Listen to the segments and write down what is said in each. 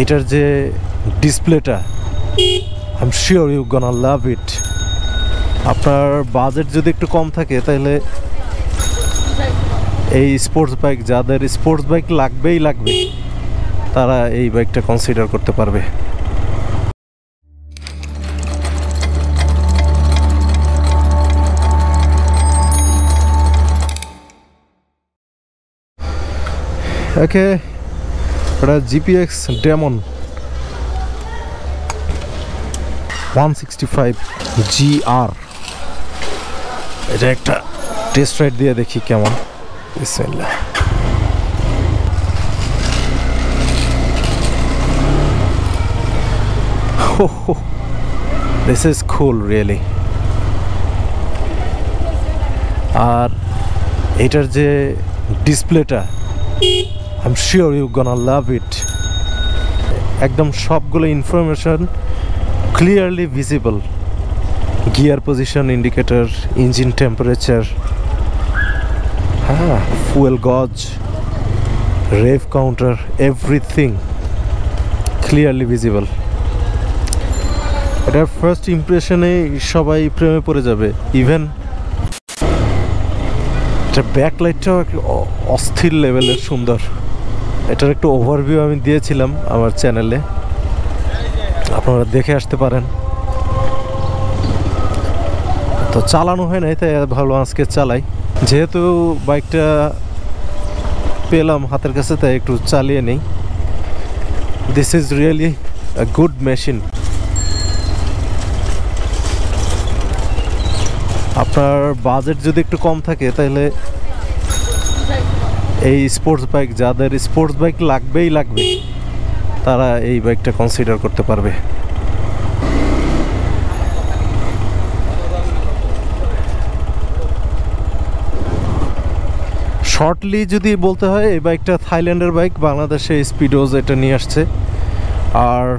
এটার যে ডিসপ্লেটা I am sure you gonna love it আপনার বাজেট যদি একটু কম থাকে, তাহলে এই স্পোর্টস বাইক যাদের স্পোর্টস বাইক লাগবেই লাগবে, তারা এই বাইকটা কনসিডার করতে পারবে। ওকে এটা GPX Demon one sixty five G আর এটা একটা টেস্ট রাইড দিয়ে দেখি কেমন। দিস ইজ কুল রিয়েলি আর এটার যে ডিসপ্লেটা I am sure you gonna love it একদম সবগুলো information clearly visible gear position indicator engine temperature হ্যাঁ fuel gauge rev counter everything clearly visible এটার ফার্স্ট ইমপ্রেশনে সবাই প্রেমে পড়ে যাবে ইভেন এটা ব্যাকলাইটটাও অস্থির লেভেলের সুন্দর। এটার একটু ওভারভিউ আমি দিয়েছিলাম আমার চ্যানেলে আপনারা দেখে আসতে পারেন। তো চালানো হয় নাই, তাই ভালো আজকে চালাই। যেহেতু বাইকটা পেলাম হাতের কাছে, তাই একটু চালিয়ে নেই। This is really a good machine আপনার বাজেট যদি একটু কম থাকে তাহলে এই স্পোর্টস বাইক যাদের স্পোর্টস বাইক লাগবেই লাগবে, তারা এই বাইকটা কনসিডার করতে পারবে। শর্টলি যদি বলতে হয়, এই বাইকটা থাইল্যান্ডের বাইক বাংলাদেশে স্পিডোজ এটা নিয়ে আসছে। আর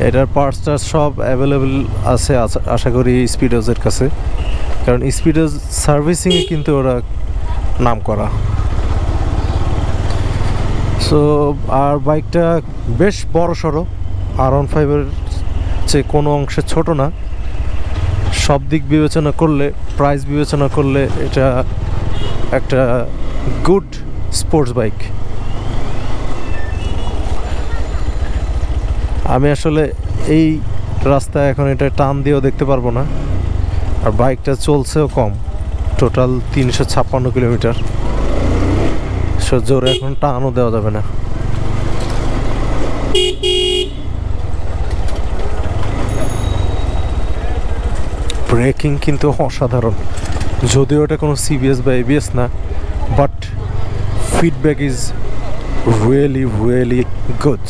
এটার পার্টসটা সব অ্যাভেলেবেল আছে, আশা- করি স্পিডোজের কাছে। কারণ স্পিডোজ সার্ভিসিংয়ে কিন্তু ওরা নাম করা সো আর বাইকটা বেশ বড় সড়ো। আর ওয়ান ফাইভের চেয়ে কোনো অংশে ছোট না। সব দিক বিবেচনা করলে প্রাইস বিবেচনা করলে এটা একটা গুড স্পোর্টস বাইক আমি আসলে এই রাস্তায় এখন এটা টান দিয়েও দেখতে পারব না। আর বাইকটা চলছেও কম। টোটাল তিনশো ছাপ্পান্ন কিলোমিটার। সো জোরে এখন টানও দেওয়া যাবে না। ব্রেকিং কিন্তু অসাধারণ। যদিও এটা কোনো সিবিএস বা এবিএস না but feedback is really really good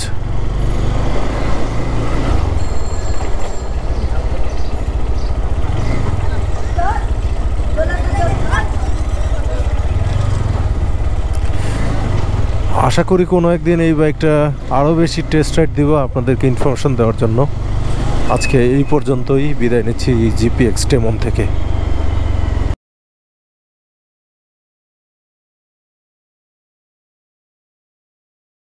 আশা করি কোনো একদিন এই বাইকটা আরও বেশি টেস্ট রাইড দিব আপনাদেরকে ইনফরমেশন দেওয়ার জন্য। আজকে এই পর্যন্তই, বিদায় নিচ্ছি জিপি এক্সটেমন থেকে।